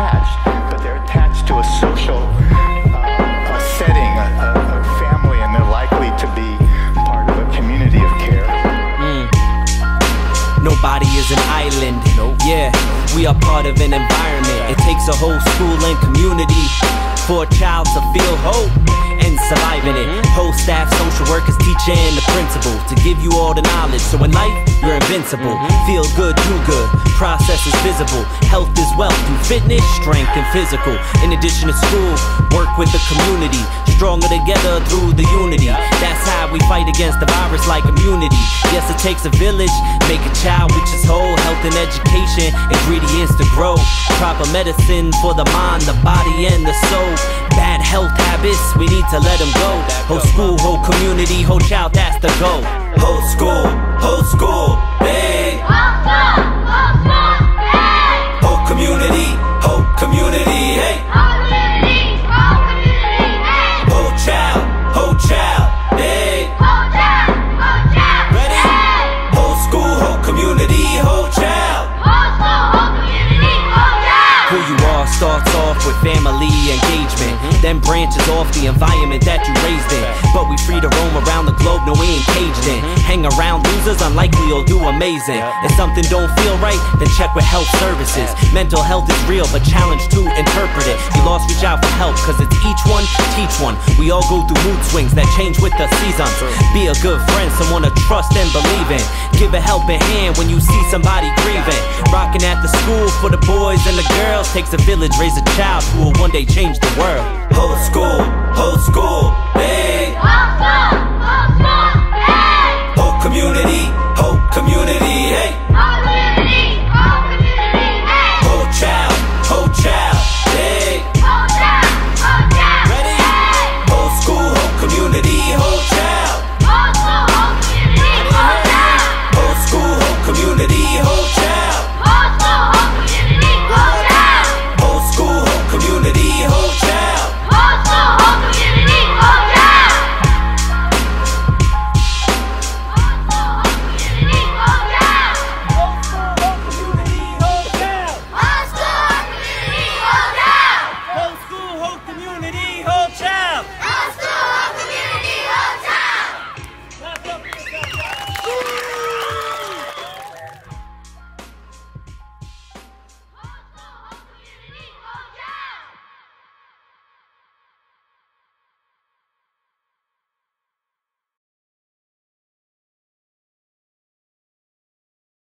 attached, but they're attached to a social uh, a setting, a, a, a family, and they're likely to be part of a community of care. Nobody is an island. Yeah, we are part of an environment. It takes a whole school and community for a child to feel hope and surviving it. Whole staff, social workers, teacher, and the principal to give you all the knowledge. So in life, you're invincible. Mm-hmm. Feel good, do good. Process is visible. Health is wealth through fitness, strength, and physical. In addition to school, work with the community. Stronger together through the unity. That's how we fight against the virus like immunity. Yes, it takes a village. Make a child which is whole. Health and education, ingredients to grow. Proper medicine for the mind, the body, and the soul. Habits, we need to let them go. Whole school, whole community, whole child, that's the goal. Starts off with family engagement, then branches off the environment that you raised in. But we globe, no we ain't caged in. Mm-hmm. Hang around losers, unlikely you'll do amazing. If something don't feel right, then check with health services. Mental health is real, but challenge to interpret it. You lost, reach out for help, cause it's each one, teach one. We all go through mood swings that change with the seasons. Be a good friend, someone to trust and believe in. Give a helping hand when you see somebody grieving. Rocking at the school for the boys and the girls. Takes a village, raise a child who will one day change the world. Whole school,